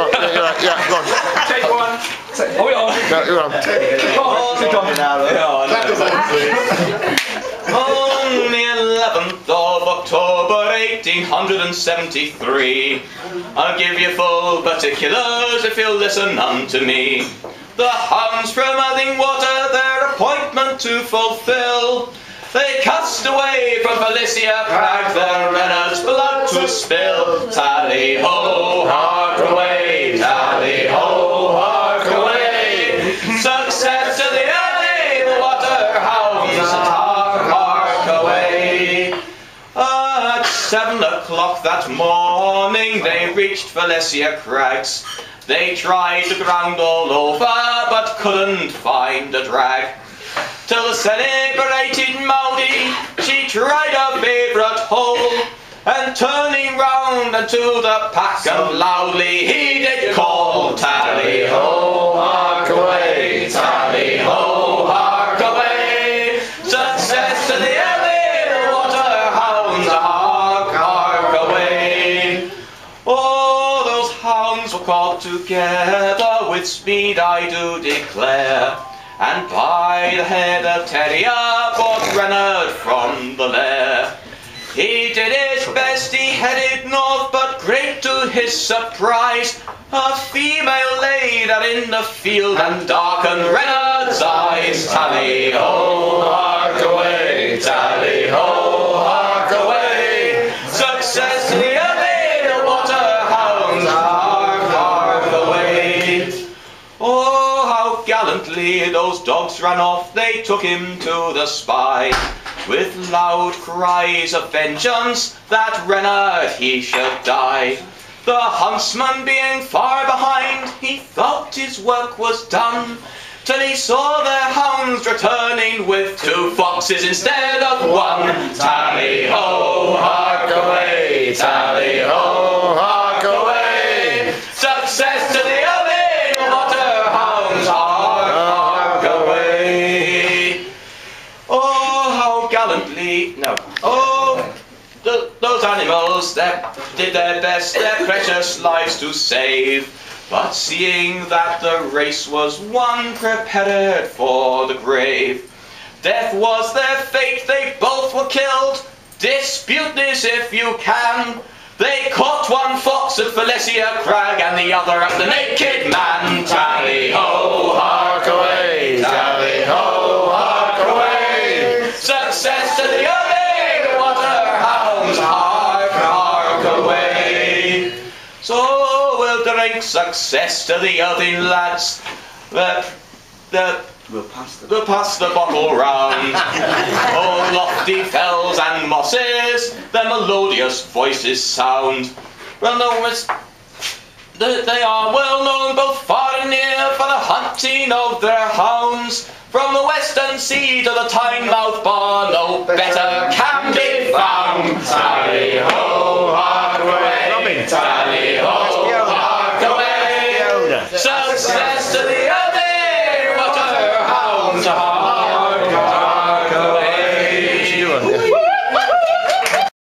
go on. Yeah, you're right. Yeah, go on. Take one. Take, oh, we on. Yeah, you're on. Go on. On the 11th of October 1873, I'll give you full particulars if you'll listen unto me. The hounds from Water their appointment to fulfill. They cast away from Felicia Crag their Reynard's blood to spill. Tally ho, hark away, tally ho, hark away. Success to the Irthing waterhounds, hark, hark away. At seven o'clock that morning they reached Felicia Crags. They tried the ground all over but couldn't find a drag. Till the celebrated She tried her favourite hole. And turning round unto the pack and loudly he did call Tally ho, hark away, tally ho, hark away. Success to the Irthing waterhounds, hark, hark away. Oh, those hounds were caught together with speed, I do declare. And by the head of Teddy brought Reynard from the lair. He did his best, he headed north, but great to his surprise, a female lay there in the field and darkened Reynard's eyes. Tally ho, those dogs ran off, they took him to the spy. With loud cries of vengeance, that Reynard he should die. The huntsman being far behind, he thought his work was done. Till he saw the hounds returning with two foxes instead of one. Tally ho, oh, th- those animals that did their best, their precious lives to save. But seeing that the race was won, prepared for the grave. Death was their fate, they both were killed. Dispute this if you can. They caught one fox at Felicia Crag and the other at the Naked Man. Tally ho, So we'll drink success to the Irthing lads. The, the We'll pass them. We'll pass the bottle round. oh, lofty fells and mosses, their melodious voices sound. Well known as they they are well known both far and near for the hunting of their hounds. From the western sea to the Tynemouth bar, no better can be found. Tally ho,